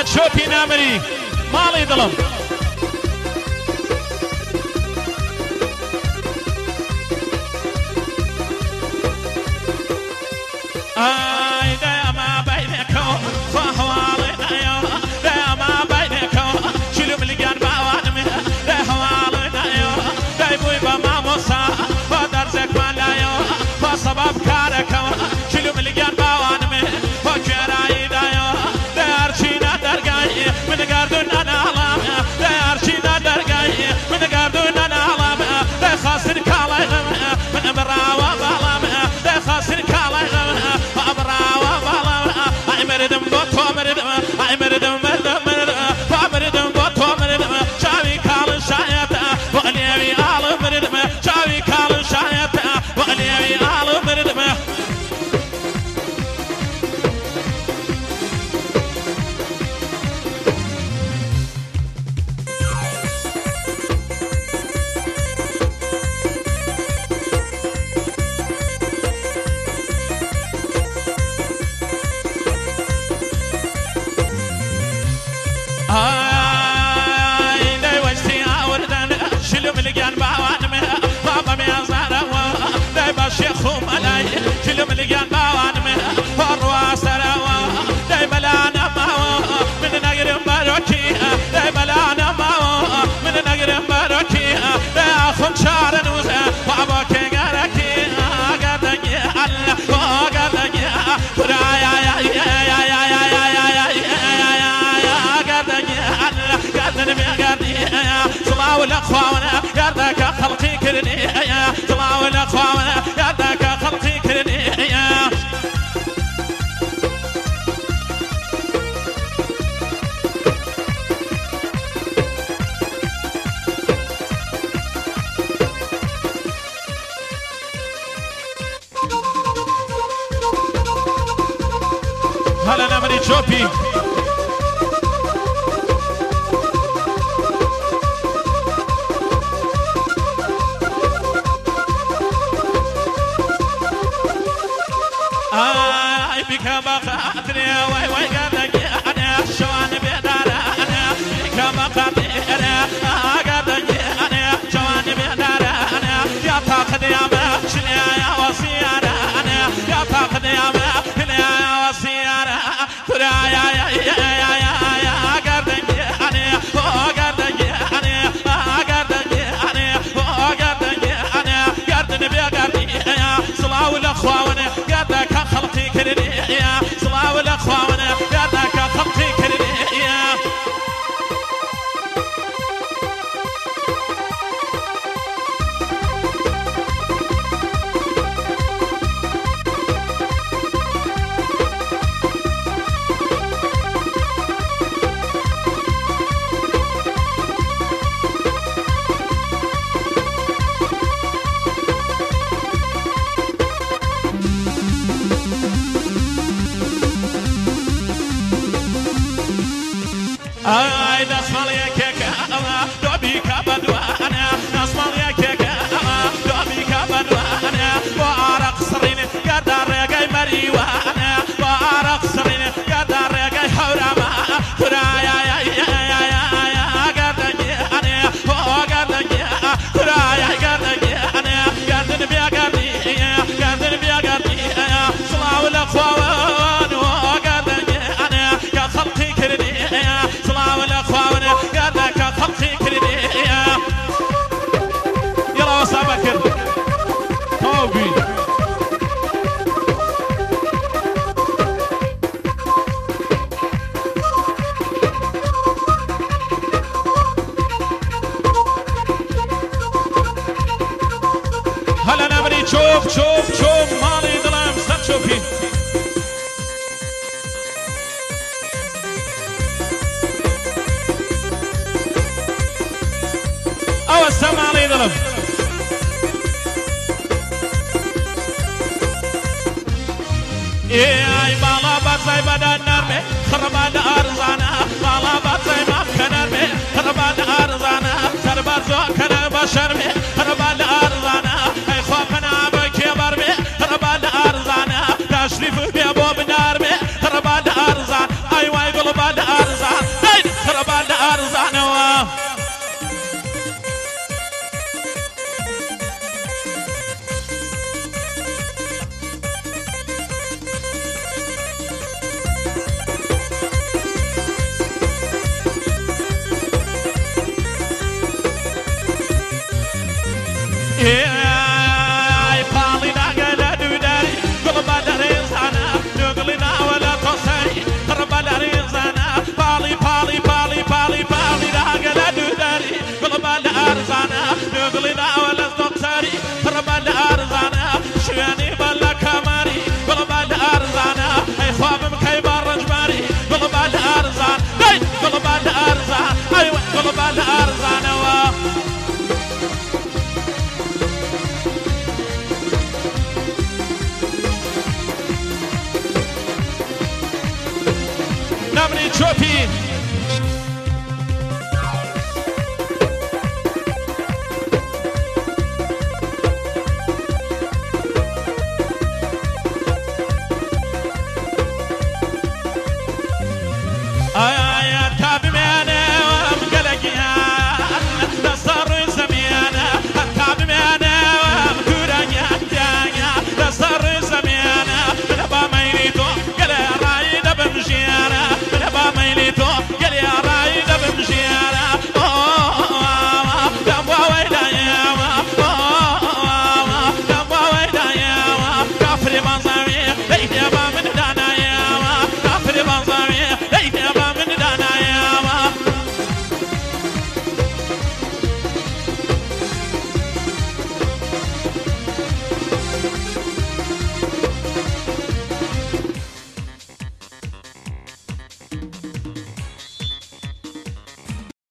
لە چۆپی نامری ماڵی دڵم. My Malay. عمري جوبي آه بك بخاطري واي واي قلقي أنا شو أنا بدار أنا بك بخاطري All right, that's my شوف شوف شوف مالي دلم سر چوبی أو سم مالی دلم ای بالا بازای بدن نرمه خرابان ارزانه بالا بازای shopping.